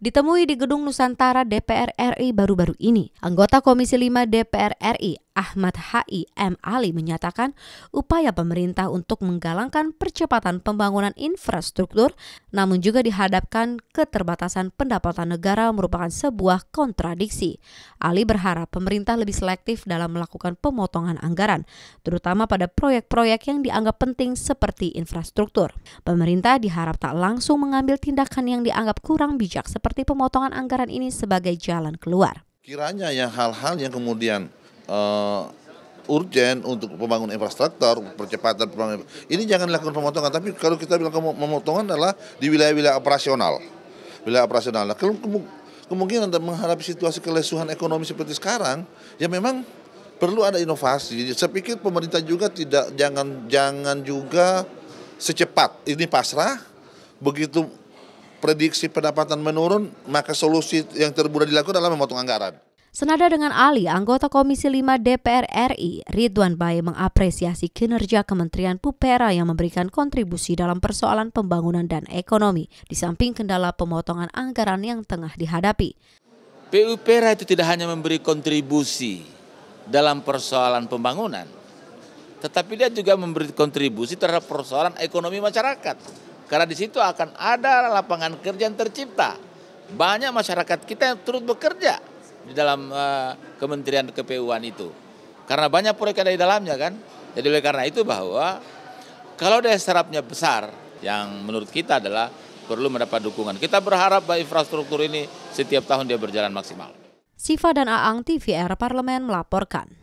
ditemui di Gedung Nusantara DPR RI baru-baru ini. Anggota Komisi 5 DPR RI Ahmad H.I. M. Ali menyatakan upaya pemerintah untuk menggalangkan percepatan pembangunan infrastruktur namun juga dihadapkan keterbatasan pendapatan negara merupakan sebuah kontradiksi. Ali berharap pemerintah lebih selektif dalam melakukan pemotongan anggaran, terutama pada proyek-proyek yang dianggap penting seperti infrastruktur. Pemerintah diharap tak langsung mengambil tindakan yang dianggap kurang bijak seperti pemotongan anggaran ini sebagai jalan keluar. Kiranya yang hal-hal yang kemudian uh, urgent untuk pembangunan infrastruktur, percepatan pembangunan. Ini jangan dilakukan pemotongan, tapi kalau kita bilang pemotongan adalah di wilayah-wilayah operasional. Wilayah operasional. Nah, kalau kemungkinan menghadapi situasi kelesuhan ekonomi seperti sekarang, ya memang perlu ada inovasi. Saya pikir pemerintah juga tidak jangan jangan juga secepat ini pasrah begitu prediksi pendapatan menurun, maka solusi yang termudah dilakukan adalah memotong anggaran. Senada dengan Ali, anggota Komisi 5 DPR RI, Ridwan Bae mengapresiasi kinerja Kementerian Pupera yang memberikan kontribusi dalam persoalan pembangunan dan ekonomi, di samping kendala pemotongan anggaran yang tengah dihadapi. PUPera itu tidak hanya memberi kontribusi dalam persoalan pembangunan, tetapi dia juga memberi kontribusi terhadap persoalan ekonomi masyarakat. Karena di situ akan ada lapangan kerja yang tercipta. Banyak masyarakat kita yang turut bekerja di dalam uh, kementerian KPU-an itu. Karena banyak proyek ada di dalamnya kan. Jadi oleh karena itu bahwa kalau daya serapnya besar, yang menurut kita adalah perlu mendapat dukungan. Kita berharap bahwa infrastruktur ini setiap tahun dia berjalan maksimal. Siva dan Aang TVR Parlemen melaporkan.